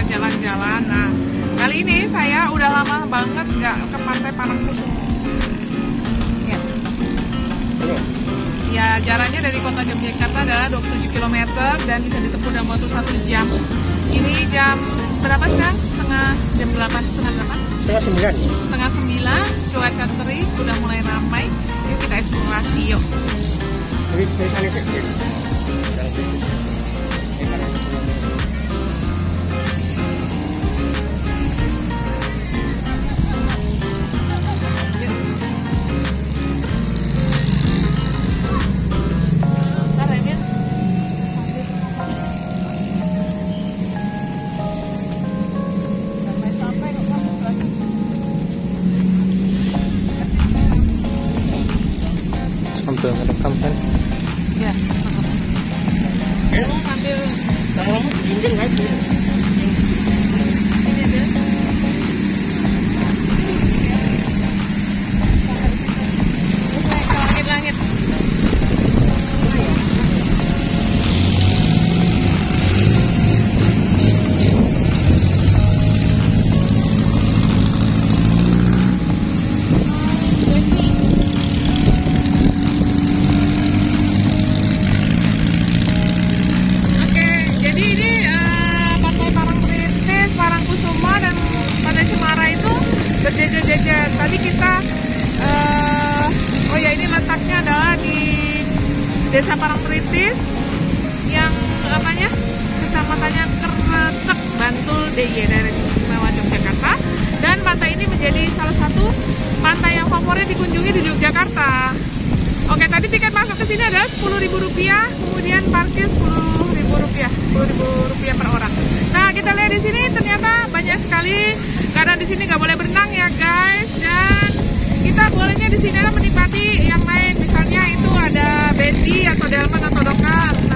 bisa jalan-jalan. Nah, kali ini saya udah lama banget nggak ke pantai Parangkusumo. Ya. ya, jaraknya dari kota Yogyakarta adalah 27 km dan bisa ditempuh dalam waktu satu jam. Ini jam berapa sekarang? Setengah jam 8, setengah 8? Setengah sembilan. Setengah sembilan, cuaca terik, udah mulai ramai. Yuk kita eksplorasi yuk. Jadi 这里还可以。Tadi kita, eh, oh ya ini letaknya adalah di Desa Parangtritis yang apanya? Kecamatannya Kretek, Bantul, DIY dari Istimewa Yogyakarta. Dan pantai ini menjadi salah satu pantai yang favorit dikunjungi di Yogyakarta. Oke, tadi tiket masuk ke sini adalah Rp10.000, kemudian parkir Rp10.000, Rp10.000 per orang. Di sini ternyata banyak sekali karena di sini nggak boleh berenang ya, guys. Dan kita bolehnya di sini menikmati yang lain, misalnya itu ada Bendy atau Delman atau Dokar.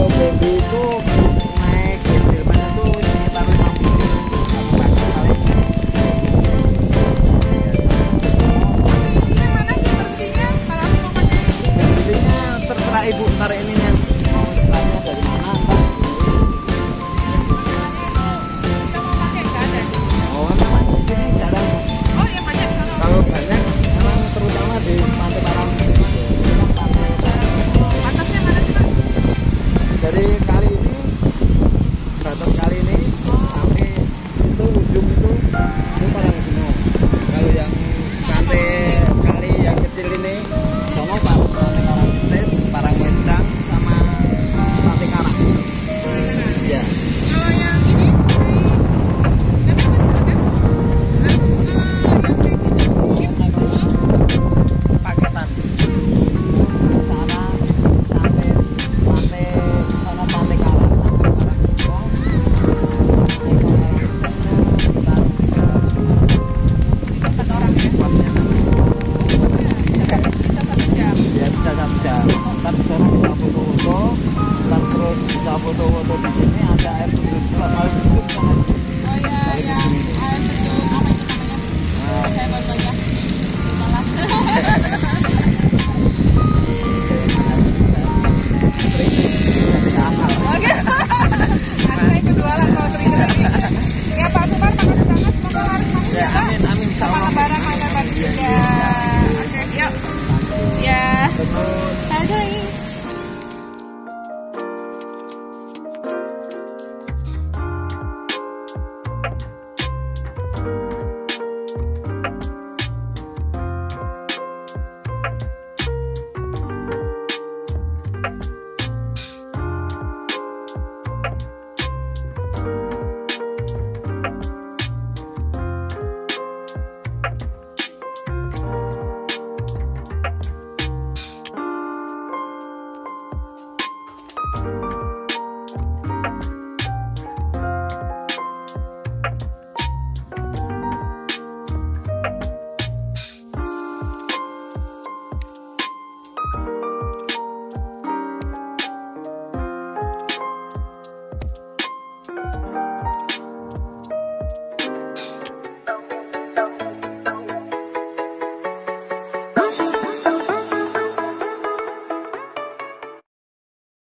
meu bebê do साफ़ होता हुआ तो यहाँ से आए